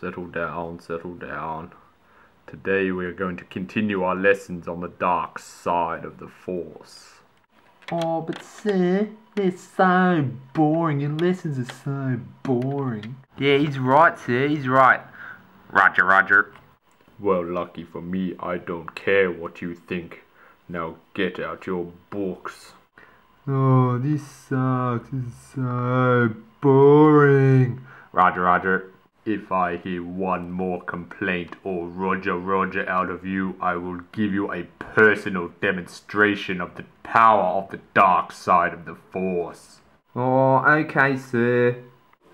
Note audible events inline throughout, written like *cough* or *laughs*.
settle down, settle down. Today we are going to continue our lessons on the dark side of the Force. Oh, but sir, they're so boring. Your lessons are so boring. Yeah, he's right, sir. He's right. Roger, Roger. Well, lucky for me, I don't care what you think. Now get out your books. Oh, this sucks. This is so boring. Roger, Roger. If I hear one more complaint or Roger Roger out of you, I will give you a personal demonstration of the power of the dark side of the Force. Oh, okay, sir.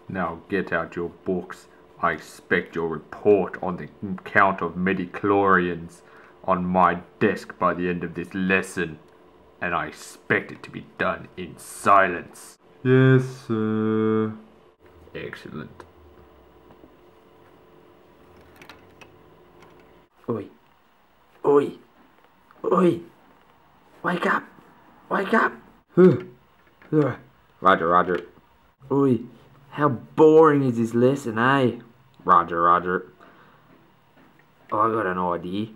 Now get out your books. I expect your report on the count of midichlorians on my desk by the end of this lesson. And I expect it to be done in silence. Yes, sir. Excellent. Oi. Oi. Oi. Wake up. Wake up. Roger, Roger. Oi. How boring is this lesson, eh? Roger, Roger. I got an idea.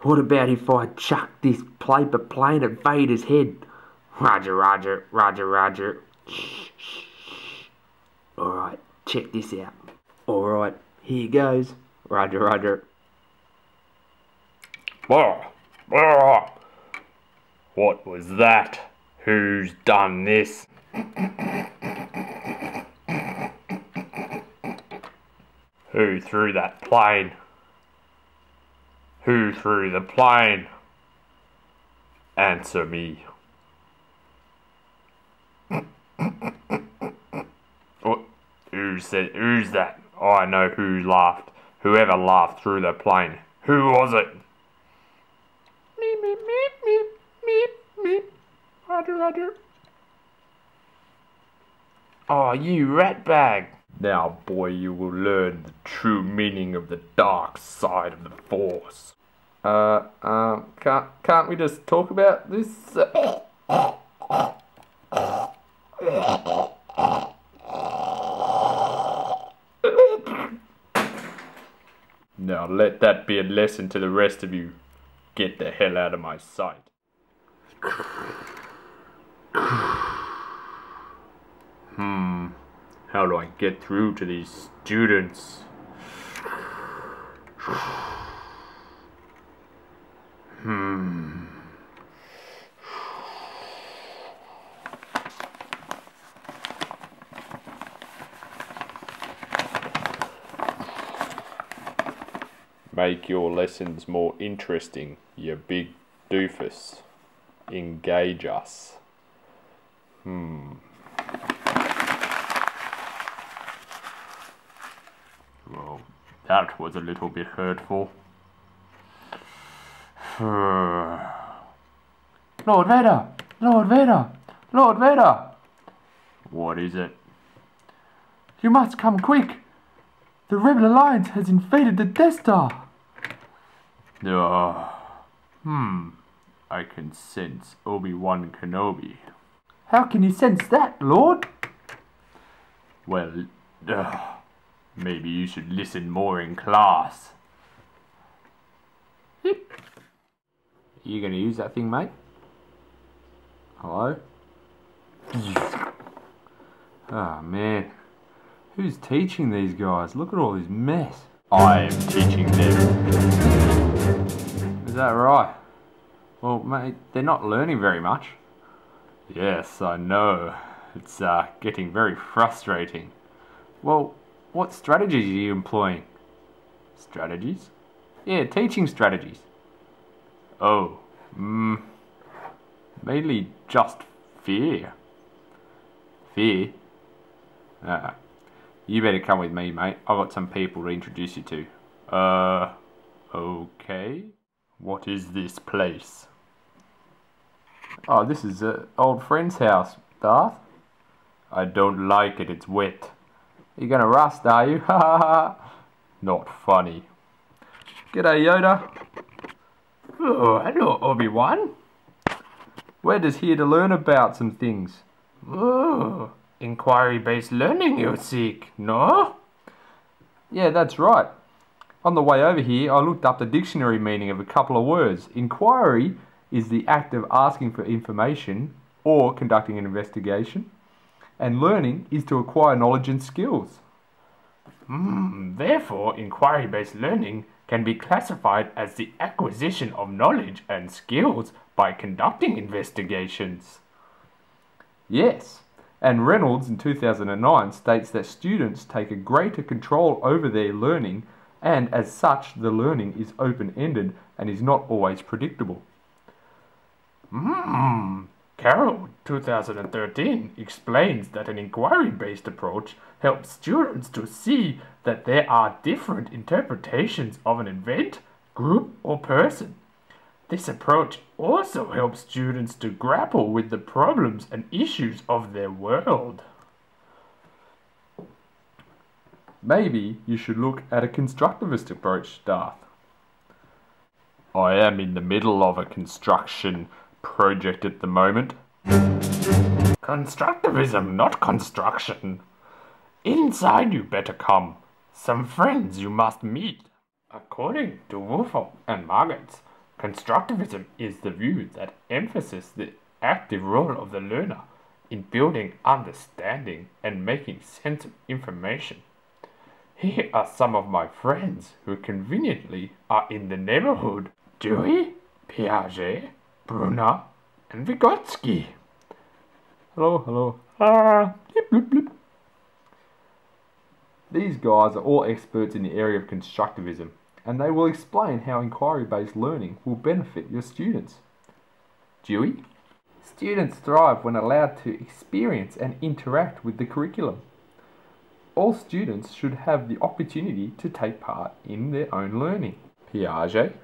What about if I chuck this paper plane at Vader's head? Roger, Roger, Roger, Roger. Shh, shh, shh. Alright, check this out. Alright, here goes. Roger, Roger. *laughs* What was that? Who's done this? *laughs* Who threw that plane? Who threw the plane? Answer me. *laughs* Who said? Who's that? I know who laughed. Whoever laughed threw the plane. Who was it? Roger, Roger. Oh, you ratbag. Now, boy, you will learn the true meaning of the dark side of the Force. Uh, um, can't, can't we just talk about this? Now, let that be a lesson to the rest of you. Get the hell out of my sight. How do I get through to these students? Hmm. Make your lessons more interesting, you big doofus. Engage us. Hmm. Well, that was a little bit hurtful. *sighs* Lord Vader! Lord Vader! Lord Vader! what is it? You must come quick! The Rebel Alliance has invaded the Death Star! Uh, hmm. I can sense Obi-Wan Kenobi. How can you sense that, Lord? Well, uh, maybe you should listen more in class. *laughs* You gonna use that thing, mate? Hello? Ah, man. Who's teaching these guys? Look at all this mess. I am teaching them. Is that right? Well, mate, they're not learning very much. Yes, I know. It's uh, getting very frustrating. Well, what strategies are you employing? Strategies? Yeah, teaching strategies. Oh, mm, mainly just fear. Fear? Ah, you better come with me, mate. I've got some people to introduce you to. Uh, okay. What is this place? Oh, this is an old friend's house, Darth. I don't like it, it's wet. You're gonna rust, are you? Ha ha ha! Not funny. G'day, Yoda. Oh, hello, Obi-Wan. We're just here to learn about some things. Oh, inquiry-based learning you seek, no? Yeah, that's right. On the way over here, I looked up the dictionary meaning of a couple of words. Inquiry is the act of asking for information or conducting an investigation, and learning is to acquire knowledge and skills. Hmm, therefore, inquiry based learning can be classified as the acquisition of knowledge and skills by conducting investigations. Yes, and Reynolds in 2009 states that students take a greater control over their learning, and as such, the learning is open ended and is not always predictable. Hmm. Carroll, 2013, explains that an inquiry based approach helps students to see that there are different interpretations of an event, group, or person. This approach also helps students to grapple with the problems and issues of their world. Maybe you should look at a constructivist approach, Darth. I am in the middle of a construction project at the moment. Constructivism, not construction. Inside you better come. Some friends you must meet. According to Woolfolk and Margetts, constructivism is the view that emphasizes the active role of the learner in building understanding and making sense of information. Here are some of my friends who conveniently are in the neighborhood. Dewey, Piaget, Bruner, and Vygotsky. Hello, hello. Ah, blip, blip, blip. These guys are all experts in the area of constructivism, and they will explain how inquiry based learning will benefit your students. Dewey? Students thrive when allowed to experience and interact with the curriculum. All students should have the opportunity to take part in their own learning. Piaget?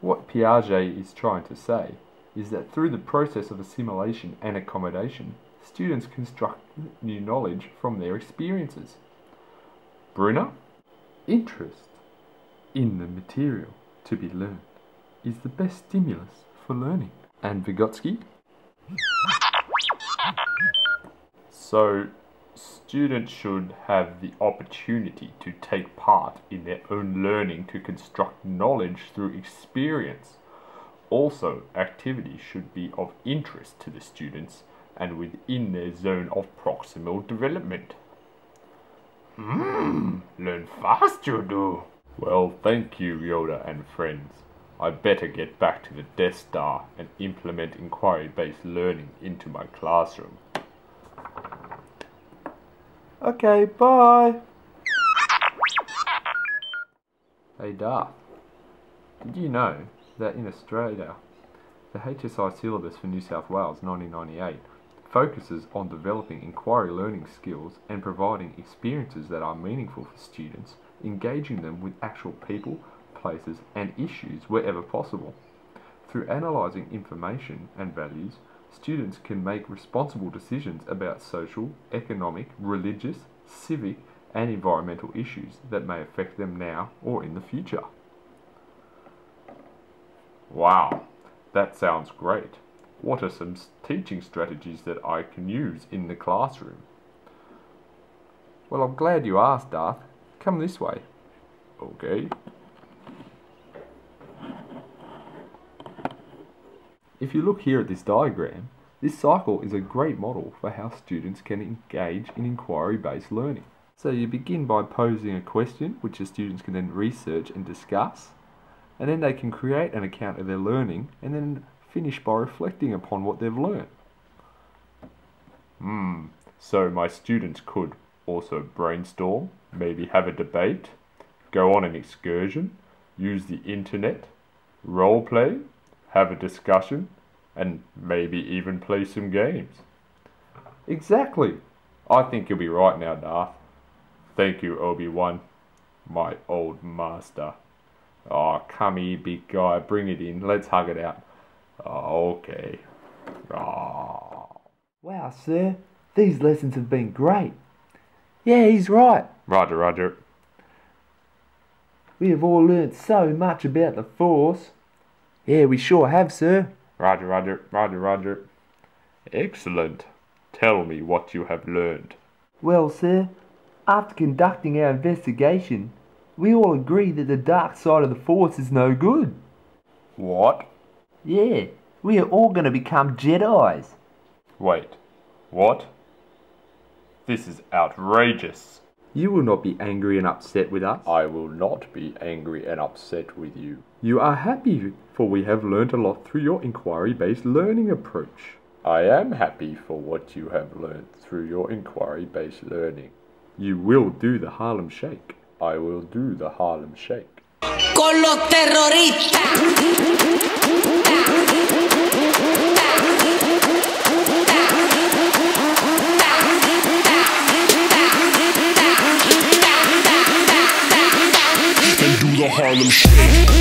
What Piaget is trying to say is that through the process of assimilation and accommodation, students construct new knowledge from their experiences. Bruner? Interest in the material to be learned is the best stimulus for learning. And Vygotsky? So, students should have the opportunity to take part in their own learning to construct knowledge through experience. Also, activities should be of interest to the students and within their zone of proximal development. Hmm, learn fast you do. Well, thank you, Yoda and friends. I better get back to the Death Star and implement inquiry based learning into my classroom. Okay, bye. Hey Darth, did you know that in Australia, the HSI syllabus for New South Wales 1998 focuses on developing inquiry learning skills and providing experiences that are meaningful for students, engaging them with actual people, places, and issues wherever possible. Through analysing information and values, students can make responsible decisions about social, economic, religious, civic, and environmental issues that may affect them now or in the future. Wow, that sounds great. What are some teaching strategies that I can use in the classroom? Well, I'm glad you asked, Darth. Come this way. Okay. If you look here at this diagram, this cycle is a great model for how students can engage in inquiry-based learning. So you begin by posing a question which the students can then research and discuss, and then they can create an account of their learning and then finish by reflecting upon what they've learned. Hmm. So my students could also brainstorm, maybe have a debate, go on an excursion, use the internet, role play, have a discussion, and maybe even play some games. Exactly. I think you'll be right now, Darth. Thank you, Obi-Wan, my old master. Oh, come here, big guy. Bring it in. Let's hug it out. Oh, okay. Oh. Wow, sir, these lessons have been great. Yeah, he's right. Roger, Roger. We have all learnt so much about the Force. Yeah, we sure have, sir. Roger, Roger, Roger, Roger. Excellent. Tell me what you have learned. Well, sir, after conducting our investigation, we all agree that the dark side of the Force is no good. What? Yeah, we are all going to become Jedi's. Wait. What? This is outrageous. You will not be angry and upset with us. I will not be angry and upset with you. You are happy, for we have learnt a lot through your inquiry based learning approach. I am happy for what you have learned through your inquiry based learning. You will do the Harlem Shake. I will do the Harlem Shake. con los terroristas. Harlem Shake.